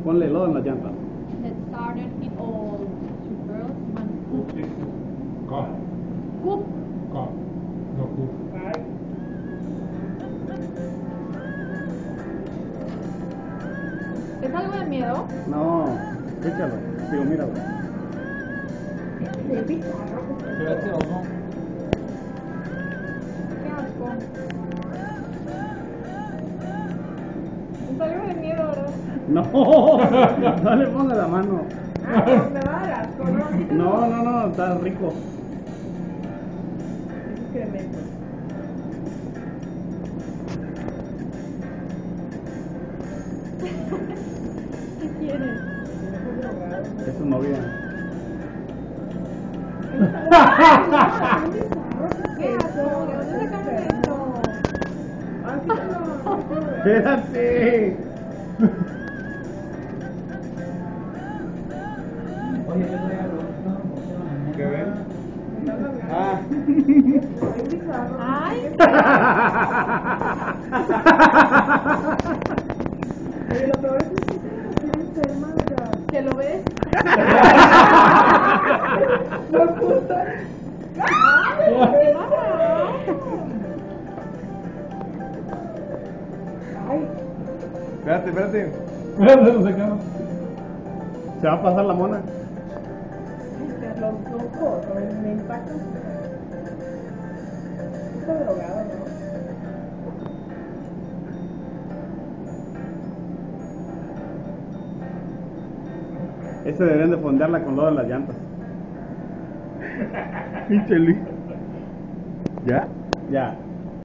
Ponle lodo en las llantas. That started it all. Two girls, one Cup es cup. cook. Cup. No cup. ¿Es algo de miedo? No, échalo. Digo, míralo. Ojo. Qué No, no le ponga la mano. Ah, pues me va a dar asco, ¿no? No, no, no, está rico. Es excremento. ¿Qué quieres? Es su novia. Espérate. ¿Qué ven? Ah. Ay, ¿te lo ves? Ay, qué mala. Espérate, espérate. Se va a pasar la mona. Los ojos, me impactan. Está drogado, ¿no? Este deberían de fondearla con lodo en las llantas. Pinche. ¿Ya? Ya.